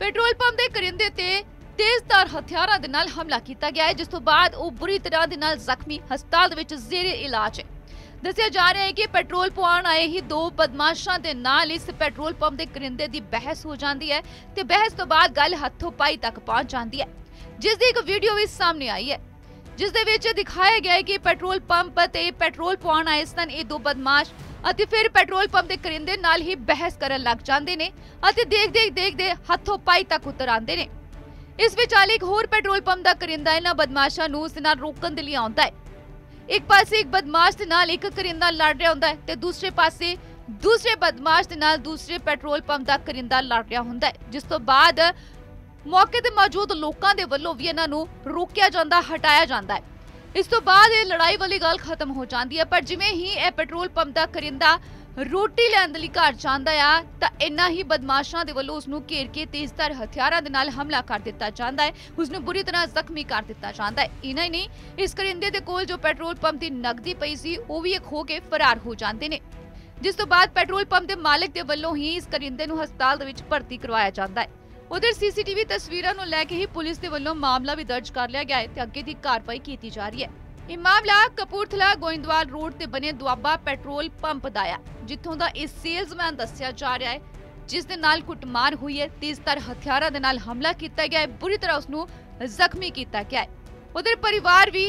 Petrol pump ਦੇ ਕਰਿੰਦੇ ਤੇ ਤੇਜ਼ਧਾਰ ਹਥਿਆਰਾਂ ਦੇ ਨਾਲ ਹਮਲਾ ਕੀਤਾ ਗਿਆ ਹੈ, ਜਿਸ ਤੋਂ ਬਾਅਦ ਉਹ ਬੁਰੀ ਤਰ੍ਹਾਂ ਦੇ ਨਾਲ ਜ਼ਖਮੀ ਹਸਪਤਾਲ ਦੇ ਵਿੱਚ ਜ਼ੇਰੇ ਇਲਾਜ ਹੈ। ਦੱਸਿਆ ਜਾ ਰਿਹਾ ਹੈ ਕਿ ਪੈਟਰੋਲ ਪਵਾਉਣ ਆਏ ਹੀ ਦੋ ਬਦਮਾਸ਼ਾਂ ਦੇ ਨਾਲ ਇਸ ਪੈਟਰੋਲ ਪੰਪ ਦੇ ਕਰਿੰਦੇ ਦੀ ਬਹਿਸ ਹੋ ਜਾਂਦੀ ਹੈ ਤੇ ਬਹਿਸ ਤੋਂ ਬਾਅਦ ਗੱਲ ਹੱਥੋਂ ਪਾਈ ਤੱਕ ਪਹੁੰਚ ਜਾਂਦੀ ਹੈ, ਜਿਸ ਦੀ ਇੱਕ ਵੀਡੀਓ ਵੀ ਸਾਹਮਣੇ ਆਈ ਹੈ। ਜਿਸ ਦੇ ਵਿੱਚ ਦਿਖਾਇਆ ਗਿਆ ਹੈ ਕਿ ਪੈਟਰੋਲ ਪੰਪ ਤੇ ਪੈਟਰੋਲ ਪਵਾਉਣ ਆਏ ਸਨ, ਇਹ ਦੋ ਬਦਮਾਸ਼ ਅਤੇ ਫਿਰ ਪੈਟਰੋਲ ਪੰਪ ਦੇ ਕਰਿੰਦੇ ਨਾਲ ਹੀ ਬਹਿਸ ਕਰਨ ਲੱਗ ਜਾਂਦੇ ਨੇ ਅਤੇ ਦੇਖ ਦੇਖ ਦੇਖਦੇ ਹੱਥੋਂ ਪਾਈ ਤੱਕ ਉਤਰ ਆਉਂਦੇ ਨੇ। ਇਸ ਵਿਚਾਲੇ ਇੱਕ ਹੋਰ ਪੈਟਰੋਲ ਪੰਪ ਦਾ ਕਰਿੰਦਾ ਇਹਨਾਂ ਬਦਮਾਸ਼ਾਂ ਨੂੰ ਉਸ ਨਾਲ ਰੋਕਣ ਦੇ ਲਈ ਆਉਂਦਾ ਹੈ। ਇੱਕ ਪਾਸੇ ਇੱਕ ਬਦਮਾਸ਼ ਦੇ ਨਾਲ ਇੱਕ ਕਰਿੰਦਾ ਲੜ ਰਿਹਾ ਹੁੰਦਾ ਹੈ ਤੇ ਦੂਸਰੇ ਪਾਸੇ ਦੂਸਰੇ ਬਦਮਾਸ਼ ਦੇ ਨਾਲ ਦੂਸਰੇ ਪੈਟਰੋਲ ਪੰਪ ਦਾ ਕਰਿੰਦਾ ਲੜ ਰਿਹਾ ਹੁੰਦਾ ਹੈ, ਜਿਸ ਤੋਂ ਬਾਅਦ ਮੌਕੇ ਤੇ ਮੌਜੂਦ ਲੋਕਾਂ ਦੇ ਵੱਲੋਂ ਵੀ ਇਹਨਾਂ ਨੂੰ ਰੋਕਿਆ ਜਾਂਦਾ, ਹਟਾਇਆ ਜਾਂਦਾ ਹੈ। ਇਸ ਤੋਂ ਬਾਅਦ ਇਹ ਲੜਾਈ ਵਾਲੀ ਗੱਲ ਖਤਮ ਹੋ ਜਾਂਦੀ ਹੈ, ਪਰ ਜਿਵੇਂ ਹੀ ਇਹ ਪੈਟਰੋਲ ਪੰਪ ਦਾ ਕਰਿੰਦਾ ਰੋਟੀ ਲੈਣ ਦੇ ਲਈ ਘਰ ਜਾਂਦਾ ਆ, ਤਾਂ ਇੰਨਾ ਹੀ ਬਦਮਾਸ਼ਾਂ ਦੇ ਵੱਲੋਂ ਉਸ ਨੂੰ ਘੇਰ ਕੇ ਤੇਜ਼ਧਾਰ ਹਥਿਆਰਾਂ ਦੇ ਨਾਲ ਹਮਲਾ ਕਰ ਦਿੱਤਾ ਜਾਂਦਾ ਹੈ ਉਸ ਨੂੰ ਬੁਰੀ ਤਰ੍ਹਾਂ ਜ਼ਖਮੀ ਕਰ ਦਿੱਤਾ ਜਾਂਦਾ ਹੈ। ਇਨਾ ਹੀ ਨਹੀਂ, ਇਸ ਕਰਿੰਦੇ ਦੇ ਕੋਲ ਜੋ ਪੈਟਰੋਲ ਪੰਪ ਦੀ ਨਕਦੀ ਪਈ ਸੀ, ਉਹ ਵੀ ਖੋ ਕੇ ਫਰਾਰ ਹੋ ਜਾਂਦੇ ਨੇ। ਜਿਸ ਤੋਂ ਬਾਅਦ ਪੈਟਰੋਲ ਪੰਪ ਦੇ ਮਾਲਕ ਦੇ ਵੱਲੋਂ ਹੀ ਇਸ ਕਰਿੰਦੇ ਨੂੰ ਹਸਪਤਾਲ ਦੇ ਵਿੱਚ ਭਰਤੀ ਕਰਵਾਇਆ ਜਾਂਦਾ ਹੈ। ਉਧਰ ਸੀਸੀਟੀਵੀ ਤਸਵੀਰਾਂ ਨੂੰ ਲੈ ਕੇ ਹੀ ਪੁਲਿਸ ਦੇ ਵੱਲੋਂ ਮਾਮਲਾ ਵੀ ਦਰਜ ਕਰ ਲਿਆ ਗਿਆ ਹੈ ਤੇ ਅੱਗੇ ਦੀ ਕਾਰਵਾਈ ਕੀਤੀ ਜਾ ਰਹੀ ਹੈ। ਇਹ ਮਾਮਲਾ ਕਪੂਰਥਲਾ ਗੋਇੰਦਵਾਲ ਰੋਡ ਤੇ ਬਣੇ ਦੁਆਬਾ ਪੈਟਰੋਲ ਪੰਪ ਦਾ ਆ, ਜਿੱਥੋਂ ਦਾ ਇਹ ਸੇਲਜ਼ਮੈਨ ਦੱਸਿਆ ਜਾ ਰਿਹਾ ਹੈ, ਜਿਸ ਦੇ ਨਾਲ ਕੁੱਟਮਾਰ ਹੋਈ ਹੈ, ਤੇਜ਼ਧਾਰ ਹਥਿਆਰਾਂ ਦੇ ਨਾਲ ਹਮਲਾ ਕੀਤਾ ਗਿਆ ਹੈ, ਬੁਰੀ ਤਰ੍ਹਾਂ ਉਸ ਨੂੰ ਜ਼ਖਮੀ ਕੀਤਾ ਗਿਆ ਹੈ। ਉਧਰ ਪਰਿਵਾਰ ਵੀ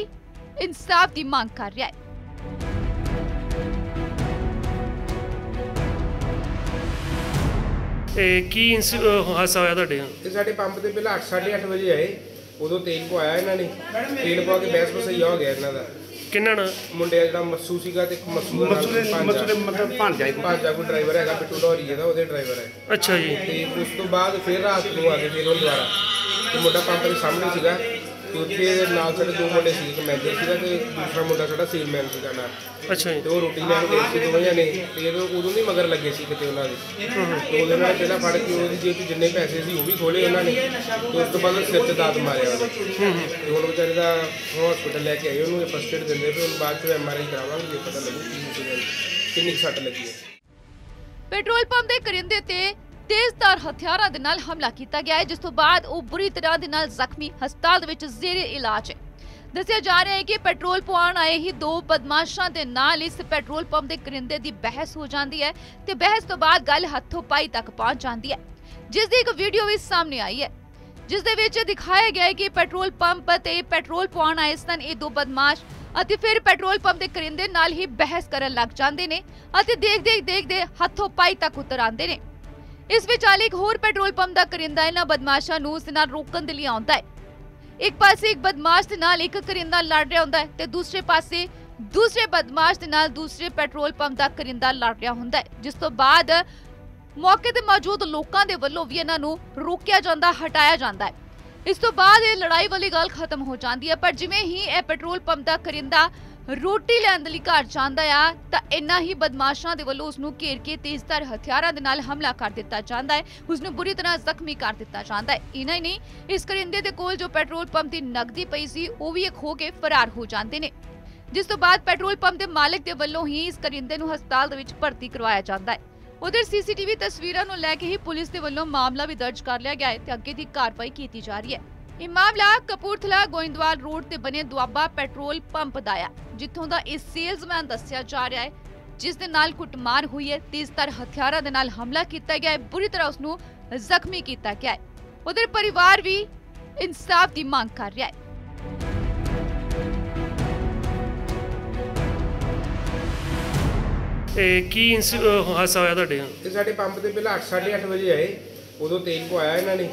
ਇਨਸਾਫ ਦੀ ਮੰਗ ਕਰ ਰਿਹਾ ਹੈ। ਇਹ ਕੀ ਇੰਸ- ਅਹ ਹਾਦਸਾ ਹੋਇਆ ਤੁਹਾਡੇ ਨਾਲ? ਤੇ ਸਾਡੇ ਪੰਪ ਤੇ ਪਹਿਲਾਂ 8:30 ਵਜੇ ਆਏ। ਉਦੋਂ ਤੇਲ ਪਵਾਇਆ ਇਹਨਾਂ ਨੇ। ਤੇਲ ਪਵਾ ਕੇ ਬੈਸ ਬਸਈਆ ਹੋ ਗਿਆ ਇਹਨਾਂ ਦਾ। ਕਿੰਨਾ ਨਾ? ਮੁੰਡੇ ਦਾ ਜਿਹੜਾ ਮੱਸੂ ਸੀਗਾ ਤੇ ਇੱਕ ਮੱਸੂ ਦਾ ਮਸੂਲੇ ਮਸੂਲੇ ਮਤਲਬ ਭਾਂਜਾ ਹੀ ਭਾਂਜਾ ਕੋਈ ਡਰਾਈਵਰ ਹੈਗਾ ਪਿੱਟੂ ਲੋਰੀ ਇਹਦਾ ਉਹਦੇ ਡਰਾਈਵਰ ਹੈ। ਅੱਛਾ ਜੀ। ਤੇ ਉਸ ਤੋਂ ਬਾਅਦ ਫਿਰ ਰਾਤ ਨੂੰ ਆ ਗਏ ਫਿਰ ਉਹ ਦੁਬਾਰਾ। ਤੇ ਮੁੰਡਾ ਪੰਪ ਦੇ ਸਾਹਮਣੇ ਸੀਗਾ। ਤੇ ਉੱਥੇ ਨਾਲ ਸਾਡੇ ਦੋ ਮੁੰਡੇ ਸੀ ਇੱਕ ਮੈਨੇਜਰ ਸੀਗਾ ਤੇ ਦੂਸਰਾ ਮੁੰਡਾ ਸਾਡਾ ਸੇਲਮੈਨ ਸੀਗਾ ਨਾਲ। ਅੱਛਾ ਜੀ। ਤੇ ਉਹ ਰੋਟੀ ਲੈਣ ਗਏ ਸੀ ਦੋਵੇਂ ਜਣੇ ਤੇ ਉਦੋਂ ਉਦੋਂ ਨਹੀਂ ਮਗਰ ਲੱਗੇ ਸੀ ਕਿਤੇ ਉਹਨਾਂ ਦੇ। ਤੇ ਉਹਦੇ ਨਾਲ ਪਹਿਲਾਂ ਫੜ ਕੇ ਉਹਦੀ ਜੇਬ 'ਚ ਜਿੰਨੇ ਪੈਸੇ ਸੀ ਉਹ ਵੀ ਖੋਲੇ ਉਹਨਾਂ ਨੇ ਤੇ ਉਸ ਤੋਂ ਬਾਅਦ ਉਹ ਸਿਰ 'ਚ ਦਾਤ ਮਾਰਿਆ ਉਹਦੇ ਤੇ ਹੁਣ ਵਿਚਾਰੇ ਦਾ ਹਸਪੀਟਲ ਲੈ ਕੇ ਆਏ ਉਹਨੂੰ ਫਸਟ ਏਡ ਦਿੰਦੇ ਫਿਰ ਹੁਣ ਬਾਅਦ 'ਚ ਐਮ ਆਰ ਆਈ ਕਰਾਵਾਂਗੇ ਜੇ ਪਤਾ ਲੱਗੂ ਕੀ ਕਿੰਨੀ ਸੱਟ ਲੱਗੀ ਹੈ। ਪੈਟਰੋਲ ਪੰਪ ਦੇ ਕਰਿੰਦੇ ਤੇ ਤੇਜ਼ਧਾਰ ਹਥਿਆਰਾਂ ਦੇ ਨਾਲ ਹਮਲਾ ਕੀਤਾ ਗਿਆ ਹੈ, ਜਿਸ ਤੋਂ ਬਾਅਦ ਉਹ ਬੁਰੀ ਤਰ੍ਹਾਂ ਦੇ ਨਾਲ ਜ਼ਖਮੀ ਹਸਪਤਾਲ ਦੇ ਵਿੱਚ ਜ਼ੇਰੇ ਇਲਾਜ ਹੈ। ਦੱਸਿਆ ਜਾ ਰਿਹਾ ਹੈ ਕਿ ਪੈਟਰੋਲ ਪਵਾਉਣ ਆਏ ਹੀ ਦੋ ਬਦਮਾਸ਼ਾਂ ਦੇ ਨਾਲ ਇਸ ਪੈਟਰੋਲ ਪੰਪ ਦੇ ਕਰਿੰਦੇ ਦੀ ਬਹਿਸ ਹੋ ਜਾਂਦੀ ਹੈ ਤੇ ਬਹਿਸ ਤੋਂ ਬਾਅਦ ਗੱਲ ਹੱਥੋਂ ਪਾਈ ਤੱਕ ਪਹੁੰਚ ਜਾਂਦੀ ਹੈ, ਜਿਸ ਦੀ ਇੱਕ ਵੀਡੀਓ ਵੀ ਸਾਹਮਣੇ ਆਈ ਹੈ। ਜਿਸ ਦੇ ਵਿੱਚ ਦਿਖਾਇਆ ਗਿਆ ਹੈ ਕਿ ਪੈਟਰੋਲ ਪੰਪ ਤੇ ਪੈਟਰੋਲ ਪਵਾਉਣ ਆਏ ਸਨ, ਇਹ ਦੋ ਬਦਮਾਸ਼ ਅਤੇ ਫਿਰ ਪੈਟਰੋਲ ਪੰਪ ਦੇ ਕਰਿੰਦੇ ਨਾਲ ਹੀ ਬਹਿਸ ਕਰਨ ਲੱਗ ਜਾਂਦੇ ਨੇ ਅਤੇ ਦੇਖ ਦੇਖ ਦੇਖਦੇ ਹੱਥੋਂ ਪਾਈ ਤੱਕ ਉਤਰ ਆਉਂਦੇ ਨੇ। ਇਸ ਵਿਚਾਲੇ ਇੱਕ ਹੋਰ ਪੈਟਰੋਲ ਪੰਪ ਦਾ ਕਰਿੰਦਾ ਇਹਨਾਂ ਬਦਮਾਸ਼ਾਂ ਨੂੰ ਉਸ ਨਾਲ ਰੋਕਣ ਦੇ ਲਈ ਆਉਂਦਾ ਹੈ। ਇੱਕ ਪਾਸੇ ਇੱਕ ਬਦਮਾਸ਼ ਦੇ ਨਾਲ ਇੱਕ ਕਰਿੰਦਾ ਲੜ ਰਿਹਾ ਹੁੰਦਾ ਹੈ ਤੇ ਦੂਸਰੇ ਪਾਸੇ ਦੂਸਰੇ ਬਦਮਾਸ਼ ਦੇ ਨਾਲ ਦੂਸਰੇ ਪੈਟਰੋਲ ਪੰਪ ਦਾ ਕਰਿੰਦਾ ਲੜ ਰਿਹਾ ਹੁੰਦਾ ਹੈ, ਜਿਸ ਤੋਂ ਬਾਅਦ ਮੌਕੇ ਤੇ ਮੌਜੂਦ ਲੋਕਾਂ ਦੇ ਵੱਲੋਂ ਵੀ ਇਹਨਾਂ ਨੂੰ ਰੋਕਿਆ ਜਾਂਦਾ, ਹਟਾਇਆ ਜਾਂਦਾ ਹੈ। ਇਸ ਤੋਂ ਬਾਅਦ ਇਹ ਲੜਾਈ ਵਾਲੀ ਗੱਲ ਖਤਮ ਹੋ ਜਾਂਦੀ ਹੈ, ਪਰ ਜਿਵੇਂ ਹੀ ਇਹ ਪੈਟਰੋਲ ਪੰਪ ਦਾ ਕਰਿੰਦਾ ਰੋਟੀ ਲੈਣ ਦੇ ਲਈ ਘਰ ਜਾਂਦਾ ਆ, ਤਾਂ ਇੰਨਾ ਹੀ ਬਦਮਾਸ਼ਾਂ ਦੇ ਵੱਲੋਂ ਉਸ ਨੂੰ ਘੇਰ ਕੇ ਤੇਜ਼ਧਾਰ ਹਥਿਆਰਾਂ ਦੇ ਨਾਲ ਹਮਲਾ ਕਰ ਦਿੱਤਾ ਜਾਂਦਾ ਹੈ ਉਸ ਨੂੰ ਬੁਰੀ ਤਰ੍ਹਾਂ ਜ਼ਖਮੀ ਕਰ ਦਿੱਤਾ ਜਾਂਦਾ ਹੈ। ਇਨਾ ਹੀ ਨਹੀਂ, ਇਸ ਕਰਿੰਦੇ ਦੇ ਕੋਲ ਜੋ ਪੈਟਰੋਲ ਪੰਪ ਦੀ ਨਕਦੀ ਪਈ ਸੀ, ਉਹ ਵੀ ਖੋ ਕੇ ਫਰਾਰ ਹੋ ਜਾਂਦੇ ਨੇ। ਜਿਸ ਤੋਂ ਬਾਅਦ ਪੈਟਰੋਲ ਪੰਪ ਦੇ ਮਾਲਕ ਦੇ ਵੱਲੋਂ ਹੀ ਇਸ ਕਰਿੰਦੇ ਨੂੰ ਹਸਪਤਾਲ ਦੇ ਵਿੱਚ ਭਰਤੀ ਕਰਵਾਇਆ ਜਾਂਦਾ ਹੈ। ਉਧਰ ਸੀਸੀਟੀਵੀ ਤਸਵੀਰਾਂ ਨੂੰ ਲੈ ਕੇ ਹੀ ਪੁਲਿਸ ਦੇ ਵੱਲੋਂ ਮਾਮਲਾ ਵੀ ਦਰਜ ਕਰ ਲਿਆ ਗਿਆ ਹੈ ਤੇ ਅੱਗੇ ਦੀ ਕਾਰਵਾਈ ਕੀਤੀ ਜਾ ਰਹੀ ਹੈ। ਇਹ ਮਾਮਲਾ ਕਪੂਰਥਲਾ ਗੋਇੰਦਵਾਲ ਰੋਡ ਤੇ ਬਣੇ ਦੁਆਬਾ ਪੈਟਰੋਲ ਪੰਪ ਦਾ ਆ ਜਿੱਥੋਂ ਦਾ ਇਹ ਸੇਲਜ਼ਮੈਨ ਦੱਸਿਆ ਜਾ ਰਿਹਾ ਹੈ। ਜਿਸ ਦੇ ਨਾਲ ਕੁੱਟਮਾਰ ਹੋਈ ਹੈ ਤੇਜ਼ਧਾਰ ਹਥਿਆਰਾਂ ਦੇ ਨਾਲ ਹਮਲਾ ਕੀਤਾ ਗਿਆ ਹੈ ਬੁਰੀ ਤਰ੍ਹਾਂ ਉਸ ਨੂੰ ਜ਼ਖਮੀ ਕੀਤਾ ਗਿਆ ਹੈ। ਉਧਰ ਪਰਿਵਾਰ ਵੀ ਇਨਸਾਫ ਦੀ ਮੰਗ ਕਰ ਰਿਹਾ ਹੈ। ਇਹ ਕੀ ਇੰਸ- ਅਹ ਹਾਦਸਾ ਹੋਇਆ ਤੁਹਾਡੇ ਨਾਲ? ਤੇ ਸਾਡੇ ਪੰਪ ਤੇ ਪਹਿਲਾਂ 8:30 ਵਜੇ ਆਏ। ਉਦੋਂ ਤੇਲ ਪਵਾਇਆ ਇਹਨਾਂ ਨੇ।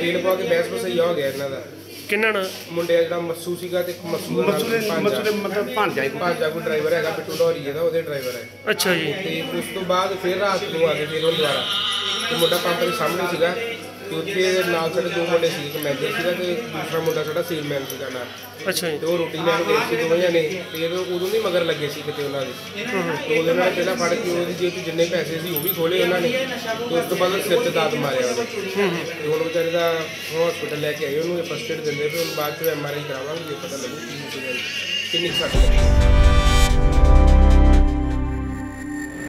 ਤੇਲ ਪਵਾ ਕੇ ਬੈਸ ਬਸਈਆ ਹੋ ਗਿਆ ਇਹਨਾਂ ਦਾ। ਕਿੰਨਾ ਨਾ? ਮੁੰਡੇ ਦਾ ਜਿਹੜਾ ਮੱਸੂ ਸੀਗਾ ਤੇ ਇੱਕ ਮੱਸੂ ਦਾ ਮਸੂਲੇ ਮਸੂਲੇ ਮਤਲਬ ਭਾਂਜਾ ਹੀ ਭਾਂਜਾ ਕੋਈ ਡਰਾਈਵਰ ਹੈਗਾ ਪਿੱਟੂ ਲੋਰੀ ਇਹਦਾ ਉਹਦੇ ਡਰਾਈਵਰ ਹੈ। ਅੱਛਾ ਜੀ। ਤੇ ਉਸ ਤੋਂ ਬਾਅਦ ਫਿਰ ਰਾਤ ਨੂੰ ਆ ਗਏ ਫਿਰ ਉਹ ਦੁਬਾਰਾ। ਤੇ ਮੁੰਡਾ ਪੰਪ ਦੇ ਸਾਹਮਣੇ ਸੀਗਾ। ਤੇ ਉੱਥੇ ਨਾਲ ਸਾਡੇ ਦੋ ਮੁੰਡੇ ਸੀ ਇੱਕ ਮੈਨੇਜਰ ਸੀਗਾ ਤੇ ਦੂਸਰਾ ਮੁੰਡਾ ਸਾਡਾ ਸੇਲਮੈਨ ਸੀਗਾ ਨਾਲ। ਅੱਛਾ ਜੀ। ਤੇ ਉਹ ਰੋਟੀ ਲੈਣ ਗਏ ਸੀ ਦੋਵੇਂ ਜਣੇ ਤੇ ਉਦੋਂ ਉਦੋਂ ਨਹੀਂ ਮਗਰ ਲੱਗੇ ਸੀ ਕਿਤੇ ਉਹਨਾਂ ਦੇ। ਤੇ ਉਹਦੇ ਨਾਲ ਪਹਿਲਾਂ ਫੜ ਕੇ ਉਹਦੀ ਜੇਬ 'ਚ ਜਿੰਨੇ ਪੈਸੇ ਸੀ ਉਹ ਵੀ ਖੋਲੇ ਉਹਨਾਂ ਨੇ ਤੇ ਉਸ ਤੋਂ ਬਾਅਦ ਉਹ ਸਿਰ 'ਚ ਦਾਤ ਮਾਰਿਆ ਉਹਦੇ ਤੇ ਹੁਣ ਵਿਚਾਰੇ ਦਾ ਹਸਪੀਟਲ ਲੈ ਕੇ ਆਏ ਉਹਨੂੰ ਫਸਟ ਏਡ ਦਿੰਦੇ ਫਿਰ ਹੁਣ ਬਾਅਦ 'ਚ ਐਮ ਆਰ ਆਈ ਕਰਾਵਾਂਗੇ ਜੇ ਪਤਾ ਲੱਗੂ ਕੀ ਕਿੰਨੀ ਸੱਟ ਲੱਗੀ।